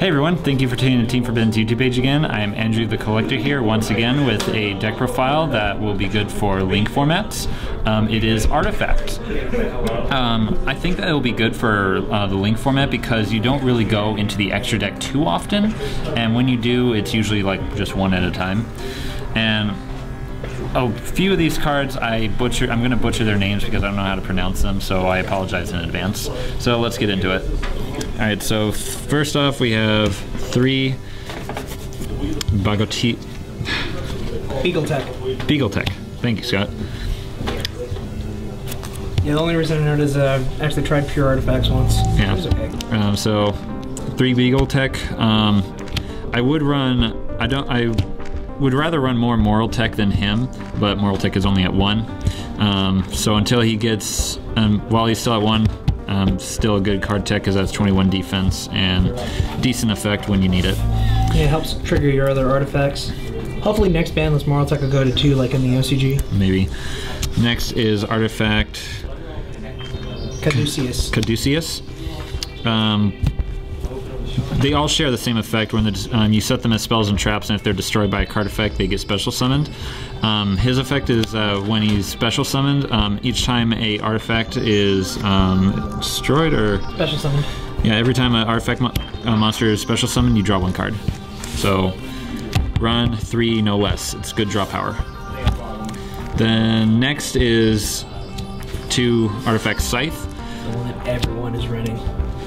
Hey everyone, thank you for tuning in to Team Forbidden's YouTube page again. I am Andrew the Collector here once again with a deck profile that will be good for link formats. Um, it is Artifact. Um, I think that it will be good for uh, the link format because you don't really go into the extra deck too often, and when you do, it's usually like just one at a time. And a few of these cards I butcher. I'm going to butcher their names because I don't know how to pronounce them, so I apologize in advance. So let's get into it. All right. So first off, we have three Bagoti Beagalltach. Beagle Tech. Thank you, Scott. Yeah, the only reason I know it is uh, I actually tried pure artifacts once. Yeah. Okay. Um, so three Beagalltach. Um, I would run. I don't. I would rather run more Moralltach than him, but Moralltach is only at one. Um, so until he gets, um, while he's still at one, um, still a good card tech because that's 21 defense and decent effect when you need it. Yeah, it helps trigger your other artifacts. Hopefully next banlist Moral Tech will go to two like in the OCG. Maybe. Next is Artifact Caduceus. Caduceus. Um, they all share the same effect when the, um, you set them as spells and traps, and if they're destroyed by a card effect, they get special summoned. Um, his effect is uh, when he's special summoned, um, each time a artifact is um, destroyed, or Special summoned. yeah, every time an artifact mo- uh, monster is special summoned, you draw one card. So run three, no less. It's good draw power. Then next is two artifact scythe. The one that everyone is running.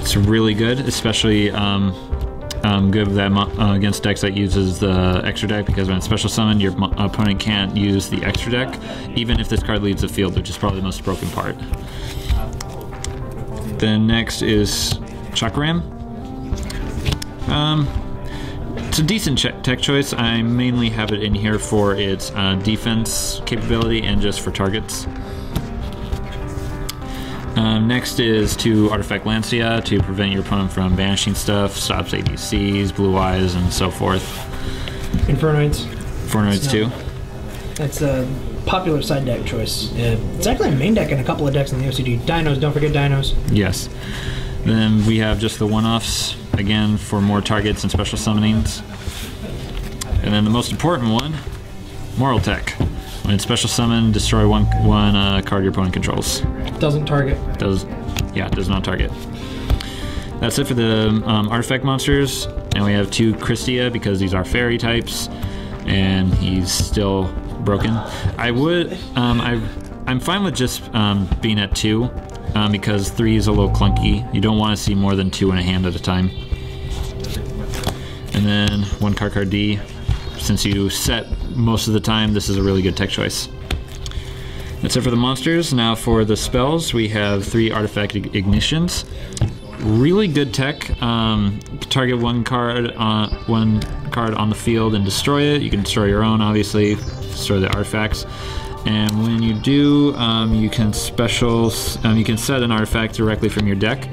It's really good, especially um, um, good that uh, against decks that uses the extra deck because when it's special summon, your opponent can't use the extra deck, even if this card leaves the field, which is probably the most broken part. Then next is Chakram. Um, it's a decent tech choice. I mainly have it in here for its uh, defense capability and just for targets. Um, next is to Artifact Lancea to prevent your opponent from banishing stuff, stops ADCs, blue eyes, and so forth. Infernoids. Fornoids too. That's a popular side deck choice. Uh, it's actually a main deck in a couple of decks in the OCG. Dinos, don't forget dinos. Yes. Then we have just the one-offs again for more targets and special summonings. And then the most important one, Moralltach. When it's special summon, destroy one one uh, card your opponent controls. Doesn't target. Does yeah, does not target. That's it for the um, artifact monsters. And we have two Christia because these are fairy types, and he's still broken. I would um, I I'm fine with just um, being at two um, because three is a little clunky. You don't want to see more than two in a hand at a time. And then one card card D. Since you set most of the time, this is a really good tech choice. That's it for the monsters. Now for the spells, we have three artifact ignitions. Really good tech. Um, target one card on one card on the field and destroy it. You can destroy your own, obviously. Destroy the artifacts. And when you do, um, you can special. Um, you can set an artifact directly from your deck.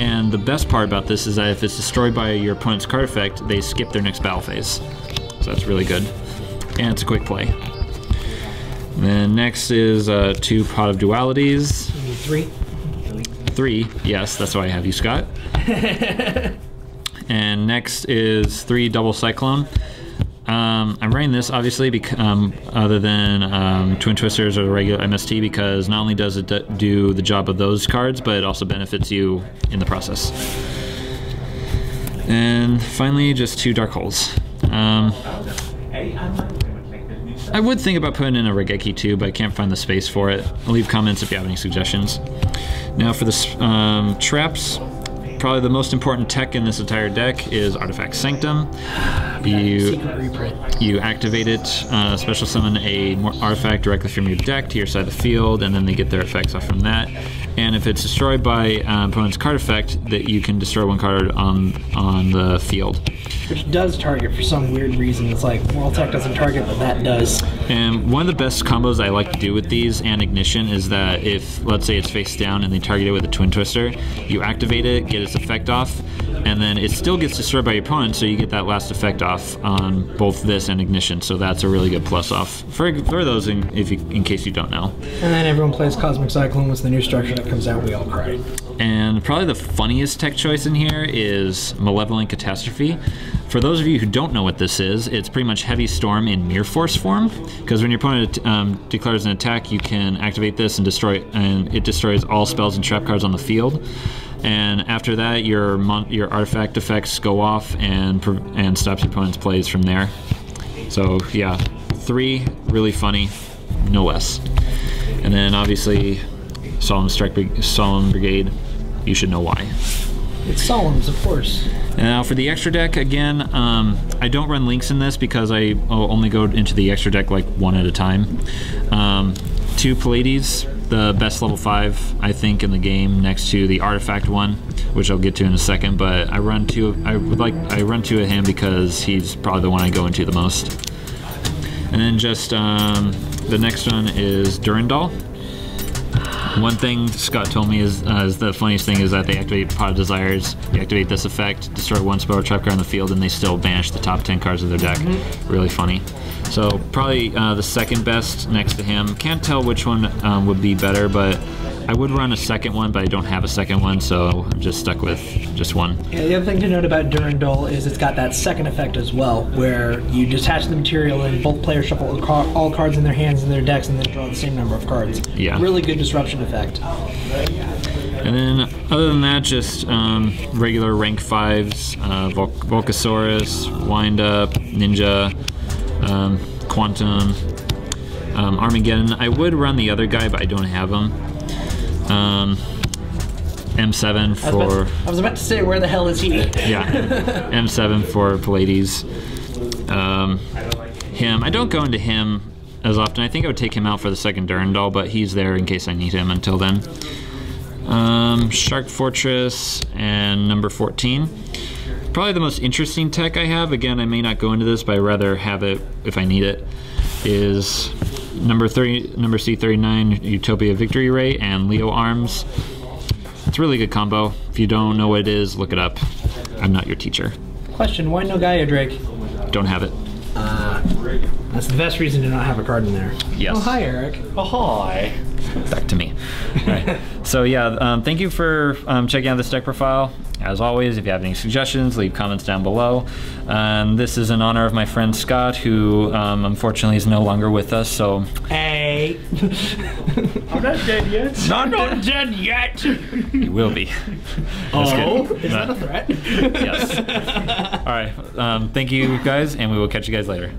And the best part about this is that if it's destroyed by your opponent's card effect, they skip their next battle phase. So that's really good. And it's a quick play. Then next is uh, two Pot of Dualities. You need three. Three, yes, that's why I have you, Scott. and next is three Double Cyclone. Um, I'm writing this obviously, bec- um, other than um, Twin Twisters or the regular MST, because not only does it d- do the job of those cards, but it also benefits you in the process. And finally, just two Dark Holes. Um, I would think about putting in a Raigeki too, but I can't find the space for it. I'll leave comments if you have any suggestions. Now for the um, traps, probably the most important tech in this entire deck is Artifact Sanctum. You you activate it, uh, special summon a artifact directly from your deck to your side of the field, and then they get their effects off from that. And if it's destroyed by uh, opponent's card effect, that you can destroy one card on on the field. Which does target for some weird reason. It's like Moralltach doesn't target, but that does. And one of the best combos I like to do with these and Ignition is that if, let's say, it's face down and they target it with a Twin Twister, you activate it, get its effect off, and then it still gets destroyed by your opponent, so you get that last effect off on both this and Ignition. So that's a really good plus off for, for those in, if you, in case you don't know. And then everyone plays Cosmic Cyclone with the new structure that comes out. We all cry. And probably the funniest tech choice in here is Malevolent Catastrophe. For those of you who don't know what this is, it's pretty much Heavy Storm in Mirror Force form. Because when your opponent um, declares an attack, you can activate this and destroy, and it destroys all spells and trap cards on the field. And after that, your your artifact effects go off and and stops your opponent's plays from there. So yeah, three really funny, no less. And then obviously, Solemn Strike, Solemn Brigade. You should know why. It's Solemns, of course. Now for the extra deck, again, um, I don't run links in this because I oh, only go into the extra deck like one at a time. Um, two Pleiades, the best level five I think in the game, next to the artifact one, which I'll get to in a second. But I run two. I would like I run two of him because he's probably the one I go into the most. And then just um, the next one is Durendal. One thing Scott told me is, uh, is the funniest thing is that they activate Pot of Desires. You activate this effect, destroy one spell or trap card on the field, and they still banish the top 10 cards of their deck. Really funny. So probably uh, the second best next to him. Can't tell which one um, would be better, but I would run a second one, but I don't have a second one, so I'm just stuck with just one. Yeah, the other thing to note about Durendal is it's got that second effect as well, where you detach the material and both players shuffle all cards in their hands and their decks and then draw the same number of cards. Yeah. Really good disruption effect. And then, other than that, just um, regular rank fives: uh, Vul- Volcasaurus, Wind Up, Ninja, um, Quantum, um, Armageddon. I would run the other guy, but I don't have him. Um, M7 I was, for about, I was about to say, where the hell is he? yeah, M7 for Pleiades. Um, him, I don't go into him as often. I think I would take him out for the second Durendal, but he's there in case I need him until then. Um, Shark Fortress and number 14. Probably the most interesting tech I have, again, I may not go into this, but I'd rather have it if I need it, is number three, number C39 Utopia Victory Ray and Leo Arms. It's a really good combo. If you don't know what it is, look it up. I'm not your teacher. Question: Why no Gaia Drake? Don't have it. Uh, that's the best reason to not have a card in there. Yes. Oh, hi, Eric. Oh, Ahoy! Back to me. Alright. So yeah, um, thank you for um, checking out this deck profile. As always, if you have any suggestions, leave comments down below. Um, this is in honor of my friend Scott, who um, unfortunately is no longer with us. So Hey. I'm not dead yet. Not not dead yet. he will be. oh, is that a threat? yes. All right. Um, thank you guys, and we will catch you guys later.